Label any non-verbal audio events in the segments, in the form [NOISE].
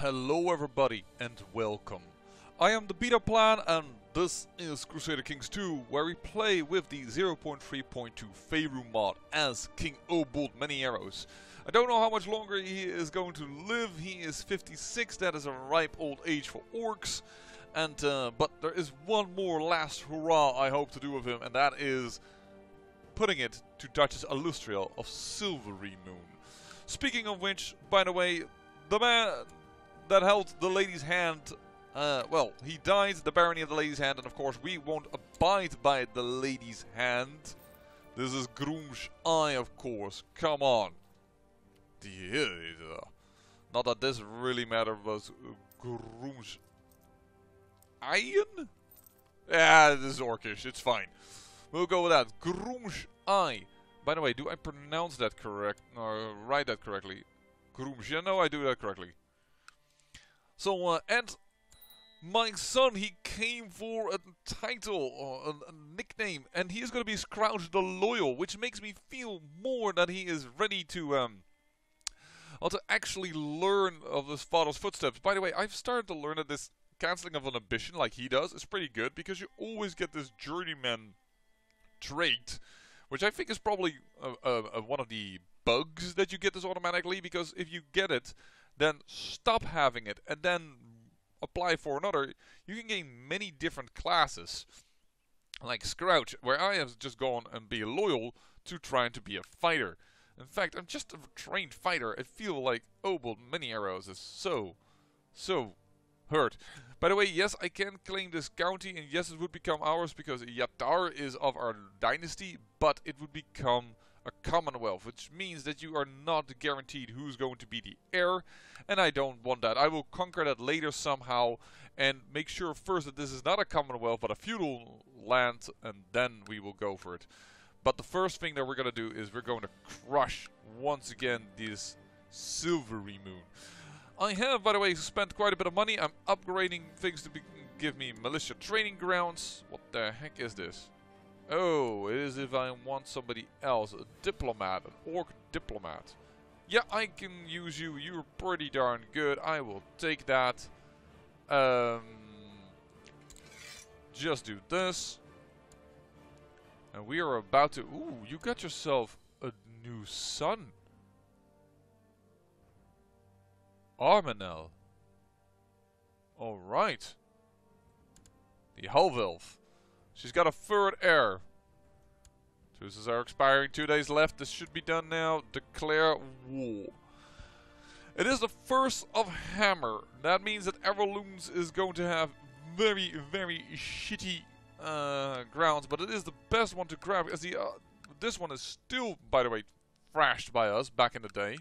Hello everybody and welcome. I am the Beta Plan and this is Crusader Kings 2 where we play with the 0.3.2 Faerûn mod as King Obould Many Arrows. I don't know how much longer he is going to live, he is 56, that is a ripe old age for orcs. And uh, But there is one more last hurrah I hope to do with him and that is putting it to Duchess Alustriel of Silvery Moon. Speaking of which, by the way, the man that held the lady's hand, uh, well, he died, the barony of the lady's hand, and of course we won't abide by the lady's hand. This is Groom's eye, of course. Come on. Yeah, not that this really mattered, was Groom's Iron? Yeah, this is Orcish, it's fine. We'll go with that. Groom's eye. By the way, do I pronounce that correct, or write that correctly? Groom's, yeah, no, I do that correctly. So, uh, and my son, he came for a title, or a, a nickname, and he is going to be Scrouge the Loyal, which makes me feel more that he is ready to, um, well, to actually learn of his father's footsteps. By the way, I've started to learn that this cancelling of an ambition, like he does, is pretty good, because you always get this journeyman trait, which I think is probably uh, uh, uh, one of the bugs that you get this automatically, because if you get it, then stop having it, and then apply for another, you can gain many different classes. Like Scrouch, where I have just gone and be loyal to trying to be a fighter. In fact, I'm just a trained fighter. I feel like Obould Many Arrows is so, so hurt. By the way, yes, I can claim this county, and yes, it would become ours because Yatar is of our dynasty, but it would become a commonwealth, which means that you are not guaranteed who's going to be the heir, and I don't want that. I will conquer that later somehow and make sure first that this is not a commonwealth but a feudal land, and then we will go for it. But the first thing that we're going to do is we're going to crush once again this Silverymoon. I have, by the way, spent quite a bit of money. I'm upgrading things to give me militia training grounds. What the heck is this? Oh, it is if I want somebody else. A diplomat, an orc diplomat. Yeah, I can use you. You're pretty darn good. I will take that. Um, just do this. And we are about to... Ooh, you got yourself a new son. Armanel. Alright. The Halvelf. She's got a third heir. Truces are expiring. Two days left. This should be done now. Declare war. It is the first of Hammer. That means that Everlund's is going to have very, very shitty uh, grounds. But it is the best one to grab. As the uh, This one is still, by the way, thrashed by us back in the day.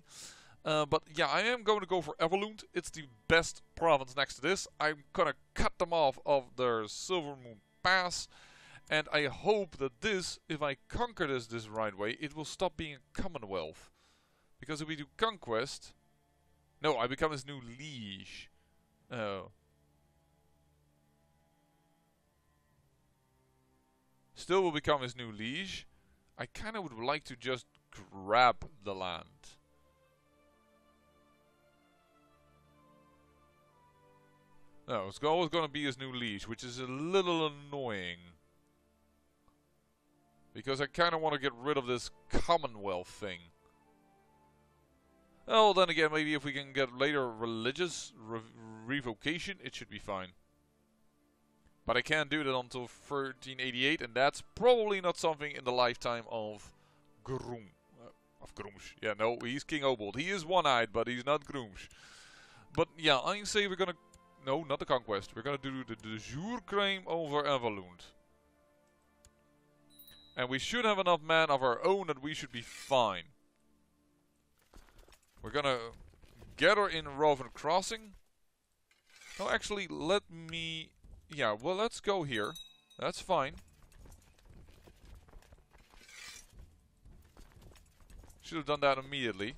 Uh, but yeah, I am going to go for Everlund. It's the best province next to this. I'm going to cut them off of their Silver Moon Pass. And I hope that this, if I conquer this this right way, it will stop being a commonwealth. Because if we do conquest... No, I become his new liege. Oh. Still will become his new liege. I kind of would like to just grab the land. No, it's always going to be his new leash, which is a little annoying. Because I kind of want to get rid of this Commonwealth thing. Oh, then again, maybe if we can get later religious re revocation, it should be fine. But I can't do that until 1388, and that's probably not something in the lifetime of Groom. Uh, of Gruumsh. Yeah, no, he's King Obould. He is one-eyed, but he's not Gruumsh. But yeah, I say we're gonna... No, not the Conquest. We're gonna do the de jure claim over Everlund. And we should have enough men of our own that we should be fine. We're gonna gather in Roven Crossing. No, actually, let me... Yeah, well, let's go here. That's fine. Should have done that immediately.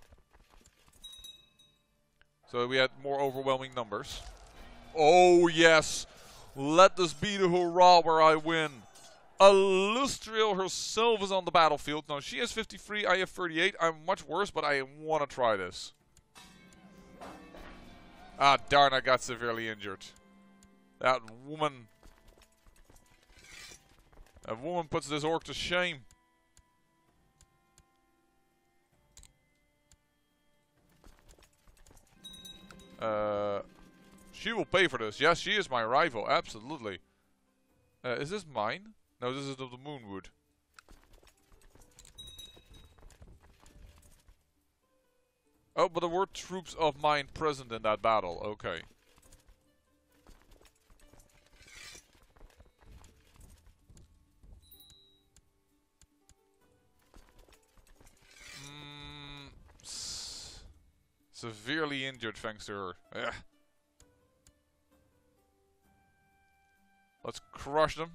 So we had more overwhelming numbers. Oh, yes! Let this be the hurrah where I win. Alustriel herself is on the battlefield. Now, she has 53, I have 38. I'm much worse, but I want to try this. Ah, darn, I got severely injured. That woman... That woman puts this orc to shame. Uh, she will pay for this. Yes, she is my rival. Absolutely. Uh, is this mine? No, this is the Moonwood. Oh, but there were troops of mine present in that battle. Okay. Mm, severely injured thanks to her. Ugh. Let's crush them.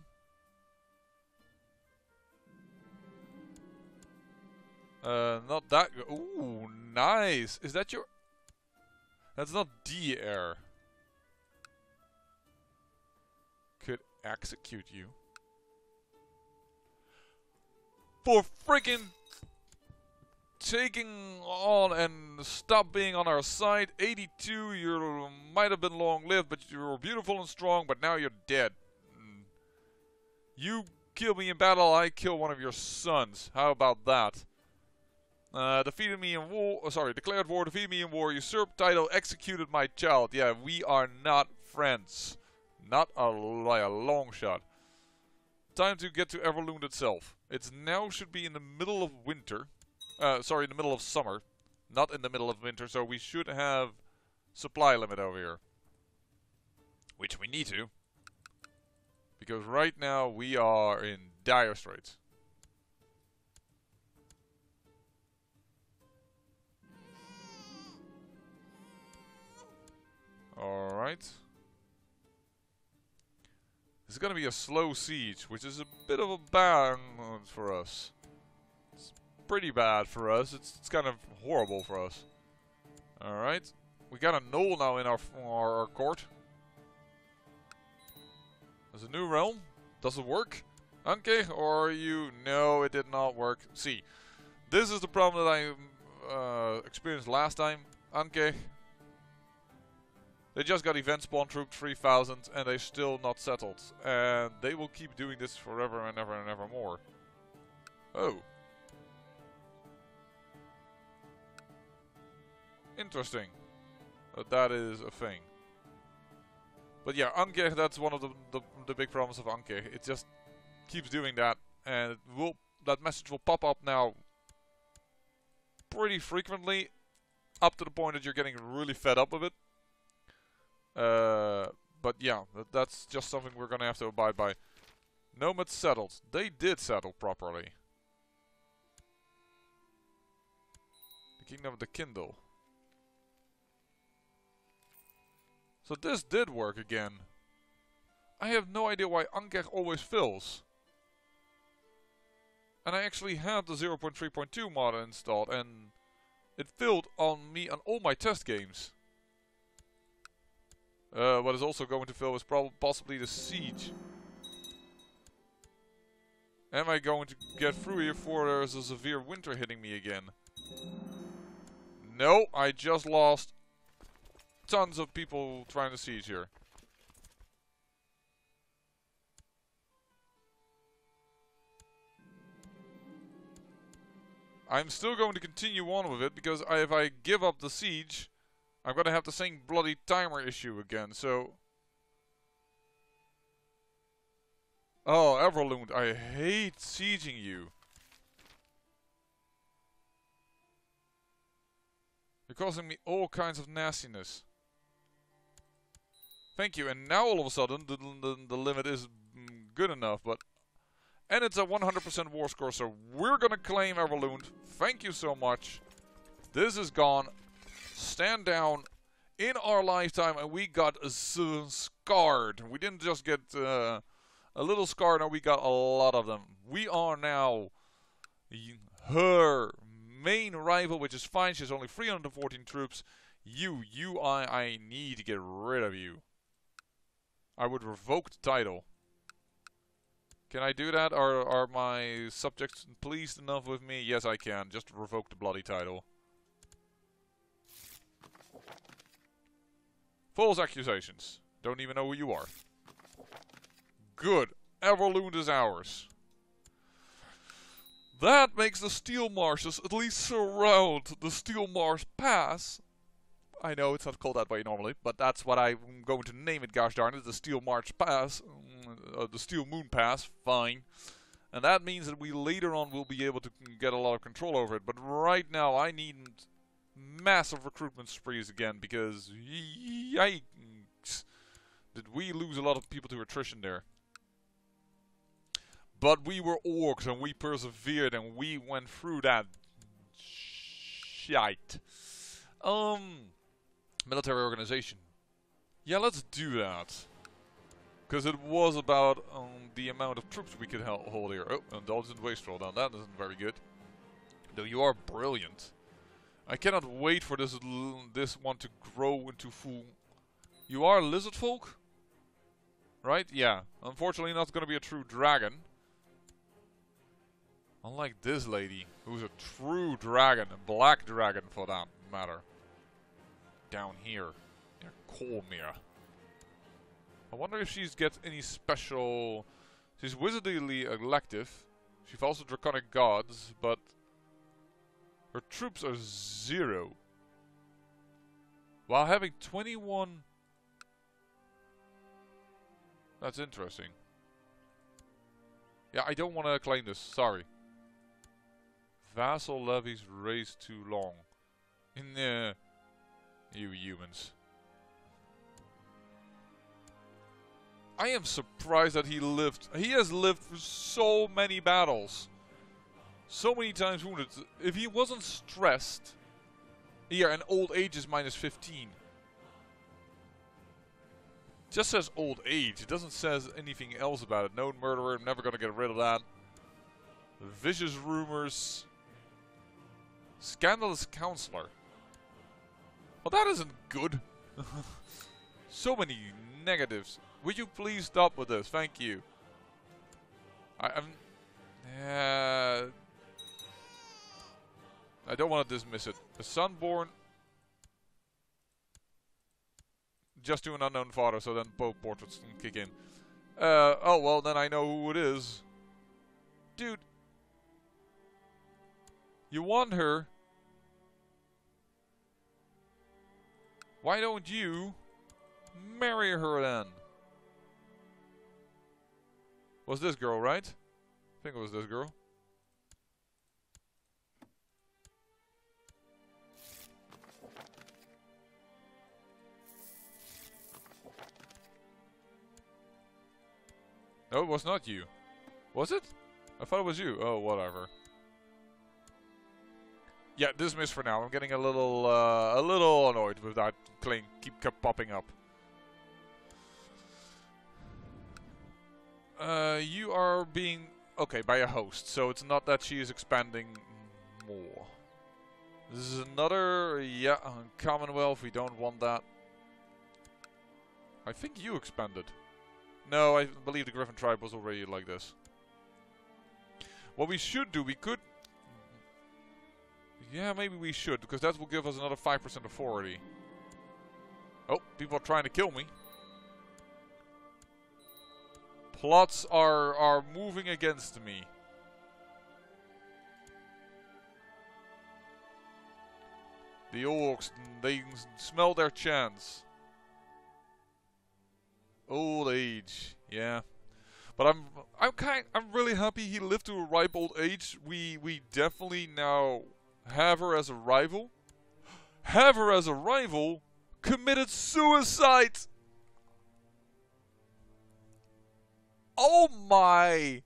Uh, not that. good. Ooh, nice. Is that your? That's not D air. Could execute you for freaking taking on and stop being on our side. 82, you might have been long lived, but you were beautiful and strong, but now you're dead. You kill me in battle, I kill one of your sons. How about that? Uh, defeated me in war. Oh, sorry, declared war. Defeated me in war. Usurped title. Executed my child. Yeah, we are not friends. Not a, a long shot. Time to get to Everlund itself. It's now should be in the middle of winter. Uh, sorry, in the middle of summer. Not in the middle of winter, so we should have supply limit over here. Which we need to. Because right now we are in dire straits. Alright. This is going to be a slow siege, which is a bit of a bad for us. It's pretty bad for us. It's, it's kind of horrible for us. Alright. We got a gnoll now in our, our, our court. New realm. Does it work? Anke, or you... No, it did not work. See, this is the problem that I uh, experienced last time. Anke, they just got event spawn troop 3000 and they still not settled. And they will keep doing this forever and ever and ever more. Oh. Interesting. That that is a thing. But yeah, Anke, that's one of the, the, the big problems of Anke. It just keeps doing that. And will that message will pop up now pretty frequently. Up to the point that you're getting really fed up with it. Uh, but yeah, that, that's just something we're gonna have to abide by. Nomads settled. They did settle properly. The Kingdom of the Kindle. So this did work again. I have no idea why Ankech always fills. And I actually had the 0.3.2 mod installed and it filled on me on all my test games. Uh, what is also going to fill is possibly the siege. Am I going to get through here before there's a severe winter hitting me again? No, I just lost tons of people trying to siege here. I'm still going to continue on with it because I, if I give up the siege, I'm gonna have the same bloody timer issue again, so... Oh, Everlund, I hate sieging you. You're causing me all kinds of nastiness. Thank you, and now all of a sudden the, the, the limit is good enough, but... And it's a 100% war score, so we're gonna claim Everlund. Thank you so much. This is gone stand down in our lifetime and we got scarred. We didn't just get uh, a little scar, no, we got a lot of them. We are now her main rival, which is fine. She has only 314 troops. You, you, I, I need to get rid of you. I would revoke the title. Can I do that? Are, are my subjects pleased enough with me? Yes, I can. Just revoke the bloody title. False accusations. Don't even know who you are. Good. Everlund is ours. That makes the steel marshes at least surround the steel marsh pass. I know it's not called that way normally, but that's what I'm going to name it, gosh darn it, the steel March pass. Mm, uh, the steel moon pass, fine. And that means that we later on will be able to get a lot of control over it. But right now I need massive recruitment sprees again because yikes. Did we lose a lot of people to attrition there? But we were orcs and we persevered and we went through that shite. Um, military organization. Yeah, let's do that. Because it was about um, the amount of troops we could hold here. Oh, indulgent wastrel. Now that isn't very good. Though you are brilliant. I cannot wait for this this one to grow into full. You are lizard folk? Right? Yeah. Unfortunately not going to be a true dragon. Unlike this lady, who's a true dragon, a black dragon for that matter. Down here, near Colmere. I wonder if she gets any special... She's wizardly elective. She falls to draconic gods, but her troops are zero. While having 21... That's interesting. Yeah, I don't want to claim this, sorry. Vassal levies raised too long. In the... You humans. I am surprised that he lived. He has lived through so many battles. So many times wounded. If he wasn't stressed... Here, and old age is minus 15. Just says old age. It doesn't says anything else about it. Known murderer. I'm never going to get rid of that. Vicious rumors. Scandalous counselor. Well, that isn't good. [LAUGHS] so many negatives. Would you please stop with this? Thank you. I, am Uh, I don't want to dismiss it. The Sunborn. Just to an unknown father, so then both portraits can kick in. Uh, oh, well, then I know who it is. Dude. You want her. Why don't you marry her then? Was this girl, right? I think it was this girl. No, it was not you. Was it? I thought it was you. Oh, whatever. Yeah, dismiss for now. I'm getting a little, uh, a little annoyed with that claim keep kept popping up. Uh, you are being... Okay, by a host, so it's not that she is expanding more. This is another... Yeah, Commonwealth, we don't want that. I think you expanded. No, I believe the Griffin tribe was already like this. What we should do, we could... Yeah, maybe we should, because that will give us another 5% authority. Oh, people are trying to kill me. Plots are, are moving against me. The orcs, they smell their chance. Old age, yeah. But I'm I'm kind I'm really happy he lived to a ripe old age. We we definitely now have her as a rival. Have her as a rival committed suicide. Oh my!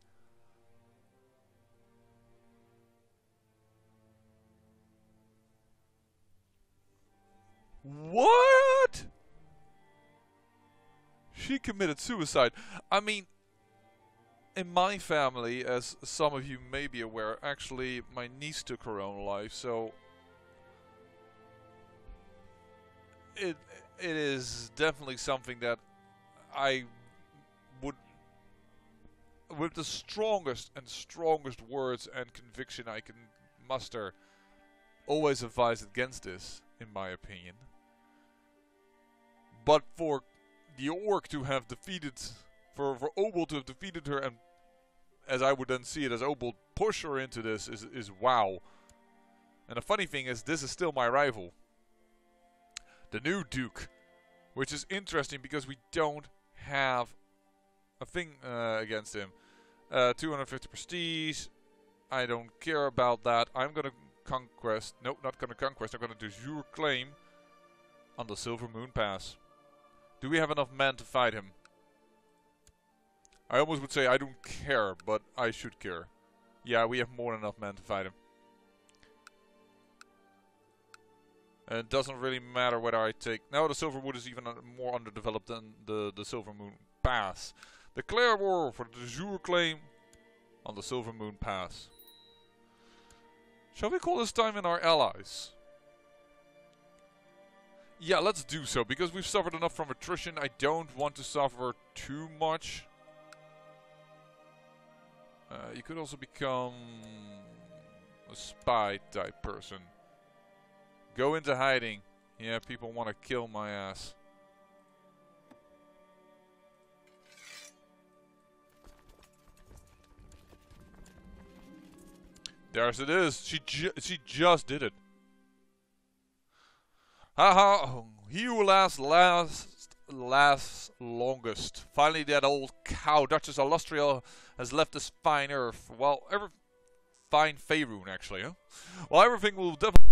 What? She committed suicide. I mean, in my family, as some of you may be aware, actually my niece took her own life, so it it is definitely something that I would with the strongest and strongest words and conviction I can muster, always advise against this, in my opinion. But for the orc to have defeated, for for Obel to have defeated her, and as I would then see it as Obel push her into this is is wow. And the funny thing is, this is still my rival, the new Duke, which is interesting because we don't have a thing uh, against him. Uh, 250 prestige. I don't care about that. I'm gonna conquest. Nope, not gonna conquest. I'm gonna do your claim on the Silver Moon Pass. Do we have enough men to fight him? I almost would say I don't care, but I should care. Yeah, we have more than enough men to fight him. And it doesn't really matter whether I take... Now the Silverwood is even more underdeveloped than the, the Silver Moon Pass. Declare war for de jure claim on the Silver Moon Pass. Shall we call this time in our allies? Yeah, let's do so, because we've suffered enough from attrition. I don't want to suffer too much. Uh, you could also become a spy type person. Go into hiding. Yeah, people want to kill my ass. There's it is. She ju she just did it. Ha -ha. he who lasts last lasts longest. Finally that old cow, Duchess Illustria, has left this fine earth. Well, every fine Faerûn actually, huh? Well everything will definitely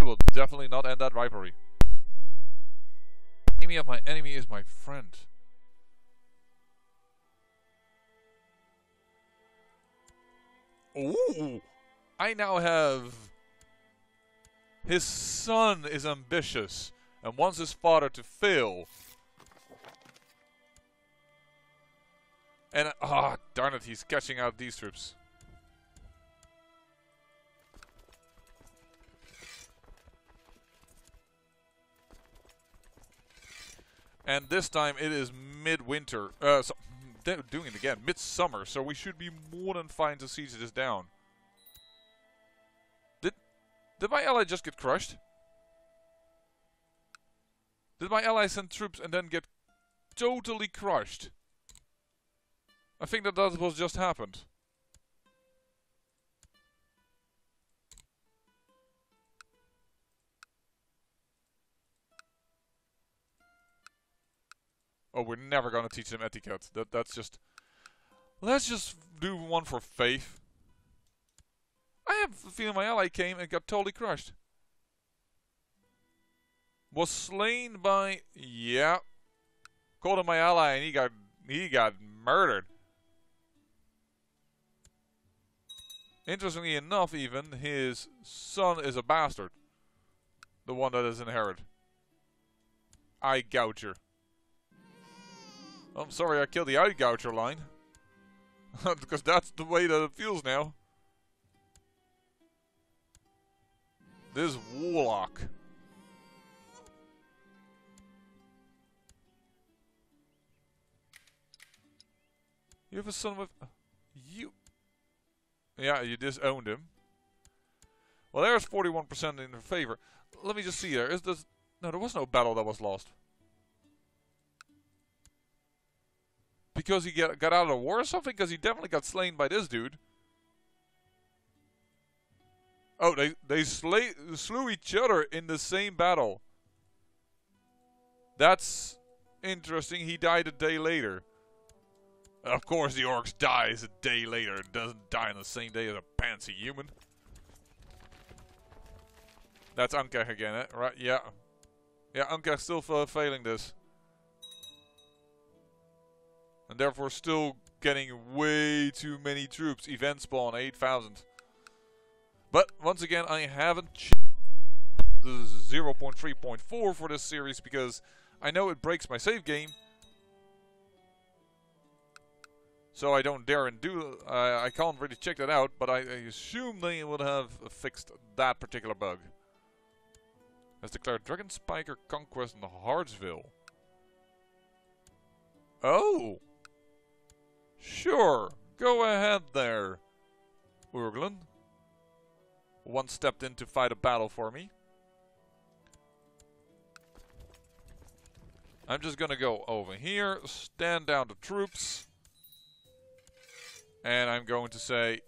will definitely not end that rivalry. Enemy of my enemy is my friend. Ooh! I now have... His son is ambitious and wants his father to fail. And, ah, oh, darn it, he's catching out these troops. And this time it is midwinter. Uh, so doing it again. Midsummer, so we should be more than fine to siege this down. Did my ally just get crushed? Did my ally send troops and then get totally crushed? I think that that was just happened. Oh, we're never gonna teach them etiquette. That that's just. Let's just do one for faith. I have a feeling my ally came and got totally crushed. Was slain by yeah. Called him my ally and he got he got murdered. Interestingly enough, even his son is a bastard. The one that is inherited. Eye gouger. I'm sorry I killed the eye gouger line. [LAUGHS] because that's the way that it feels now. This warlock. You have a son with... You... Yeah, you disowned him. Well, there's 41% in favor. Let me just see there. Is this... No, there was no battle that was lost. Because he get, got out of the war or something? Because he definitely got slain by this dude. Oh, they they slay, slew each other in the same battle. That's interesting. He died a day later. Of course, the orcs dies a day later. It doesn't die on the same day as a fancy human. That's Anka again, eh? right? Yeah. Yeah, Anka still failing this and therefore still getting way too many troops. Event spawn 8,000. But once again, I haven't checked the 0.3.4 for this series because I know it breaks my save game. So I don't dare and do. I can't really check that out, but I, I assume they would have fixed that particular bug. Has declared Dragon Spiker conquest in Hartsvale. Oh! Sure, go ahead there, Urglin. Once stepped in to fight a battle for me. I'm just gonna go over here, stand down the troops, and I'm going to say,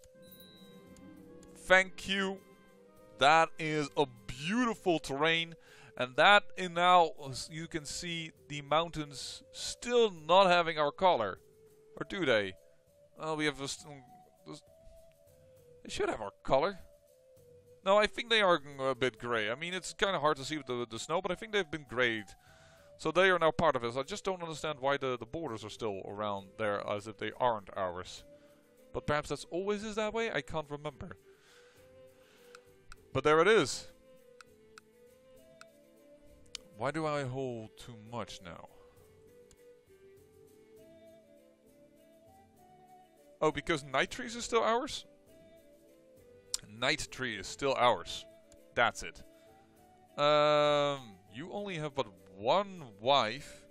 thank you. That is a beautiful terrain. And that in now you can see the mountains still not having our color. Or do they? Well, we have a... They should have our color. No, I think they are a bit grey. I mean, it's kind of hard to see with the, the snow, but I think they've been greyed. So they are now part of us. I just don't understand why the, the borders are still around there as if they aren't ours. But perhaps that's always is that way? I can't remember. But there it is. Why do I hold too much now? Oh, because Night Trees is still ours? Night Tree is still ours. That's it. Um, you only have but one wife.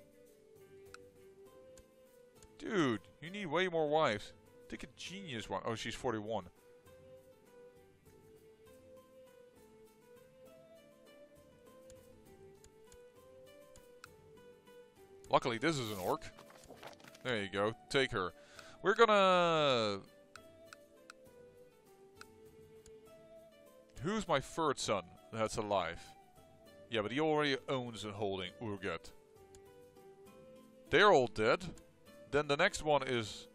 Dude, you need way more wives. Take a genius one. Oh, she's 41. Luckily, this is an orc. There you go. Take her. We're gonna... Who's my third son that's alive? Yeah, but he already owns and holding Urget. They're all dead. Then the next one is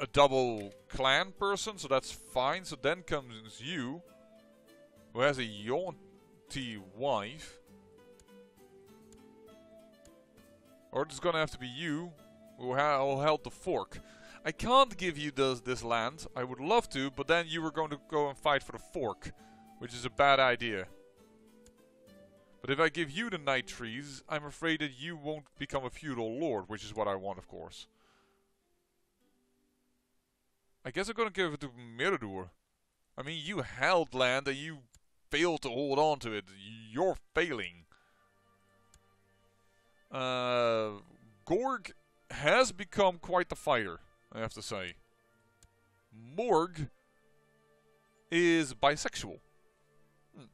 a double clan person, so that's fine. So then comes you, who has a Yuan-ti wife. Or it's gonna have to be you, who held the fork. I can't give you this, this land. I would love to, but then you were going to go and fight for the fork. Which is a bad idea. But if I give you the night trees, I'm afraid that you won't become a feudal lord, which is what I want, of course. I guess I'm gonna give it to Mirador. I mean, you held land and you failed to hold on to it. You're failing. Uh, Gorg has become quite the fighter, I have to say. Morg is bisexual. Hmm.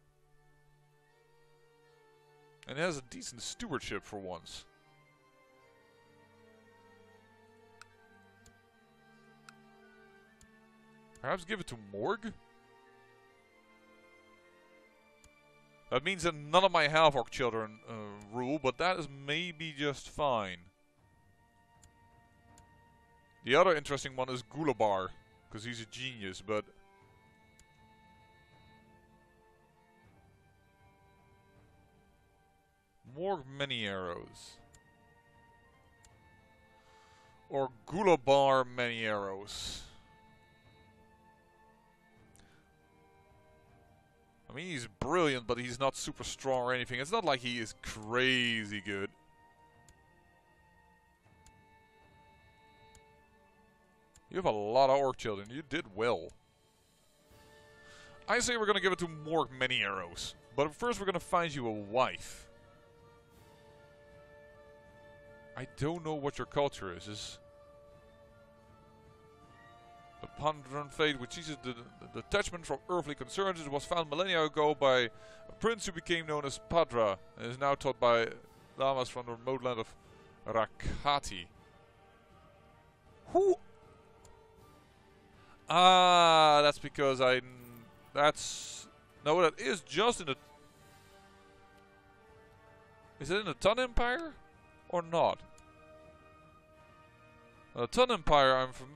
And has a decent stewardship for once. Perhaps give it to Morg? That means that none of my half-orc children uh, rule, but that is maybe just fine. The other interesting one is Gulabar, because he's a genius, but... More many arrows. Or Gulabar many arrows. I mean, he's brilliant, but he's not super strong or anything. It's not like he is crazy good. You have a lot of orc children. You did well. I say we're going to give it to more many arrows. But first we're going to find you a wife. I don't know what your culture is. Is the Pandran fate which ceases the, the detachment from earthly concerns. It was found millennia ago by a prince who became known as Padra and is now taught by lamas from the remote land of Rakati. Who Ah, that's because I... That's... No, that is just in the... Is it in the Tun Empire? Or not? The Tun Empire, I'm from...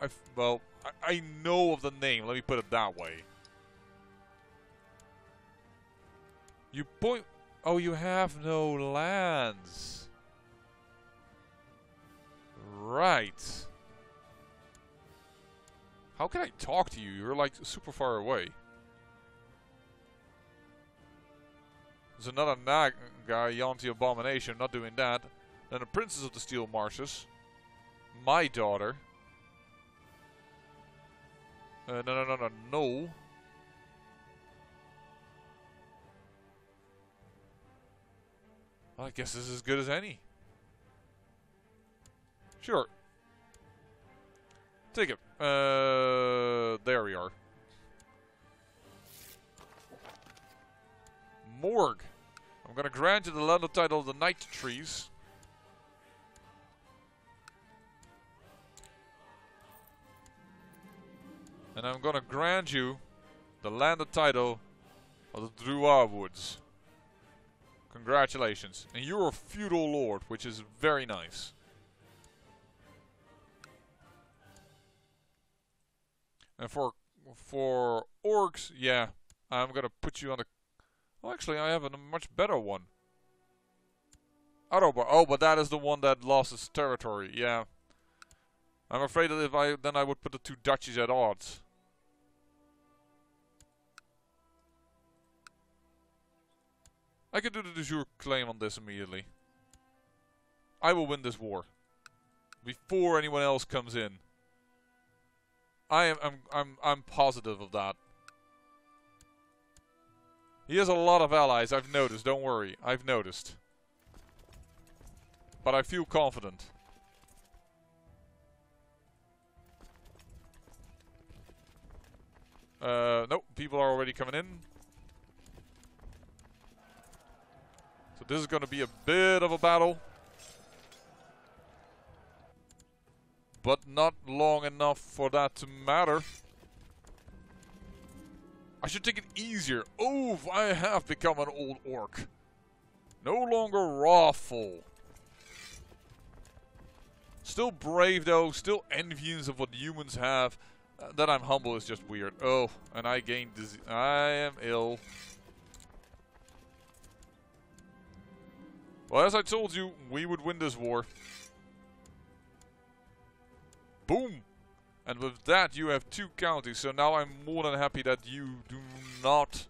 I well, I, I know of the name, let me put it that way. You point... Oh, you have no lands. Right. How can I talk to you? You're like super far away. There's another nag guy, Yuan-ti Abomination, not doing that. Then the Princess of the Steel Marshes. My daughter. Uh, no, no, no, no, no. Well, I guess this is as good as any. Sure. Take it. Uh, there we are. Morg. I'm gonna grant you the land title of the Night Trees. And I'm gonna grant you the land title of the Druar Woods. Congratulations. And you're a feudal lord, which is very nice. And for for orcs, yeah, I'm gonna put you on the. Well, actually, I have a much better one. Autobar. Oh, but that is the one that lost its territory. Yeah. I'm afraid that if I then I would put the two duchies at odds. I could do the de jure claim on this immediately. I will win this war. Before anyone else comes in. I am I'm I'm I'm positive of that. He has a lot of allies, I've noticed, don't worry. I've noticed. But I feel confident. Uh, nope, people are already coming in. So this is going to be a bit of a battle. But not long enough for that to matter. I should take it easier. Oh, I have become an old orc. No longer wrathful. Still brave though, still envious of what humans have. Uh, that I'm humble is just weird. Oh, and I gained disease. I am ill. Well, as I told you, we would win this war. Boom! And with that, you have two counties. So now I'm more than happy that you do not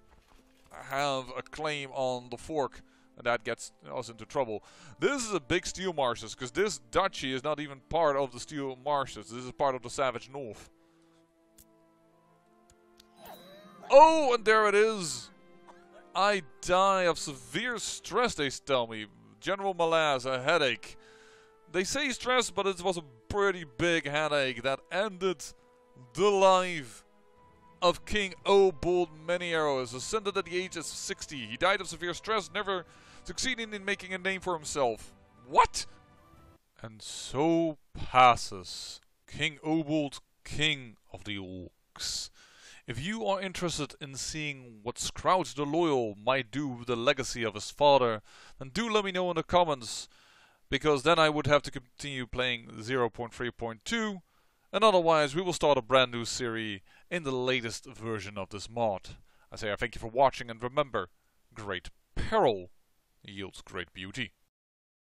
have a claim on the fork. And that gets us into trouble. This is a big steel marshes, because this duchy is not even part of the steel marshes. This is part of the Savage North. Oh, and there it is. I die of severe stress, they tell me. General malaise, a headache. They say stress, but it was a pretty big headache that ended the life of King Obould Many ascended at the age of 60. He died of severe stress, never succeeding in making a name for himself. What? And so passes King Obould, King of the Orcs. If you are interested in seeing what Scrouge the Loyal might do with the legacy of his father, then do let me know in the comments, because then I would have to continue playing 0.3.2, and otherwise we will start a brand new series in the latest version of this mod. I say I thank you for watching, and remember, great peril yields great beauty.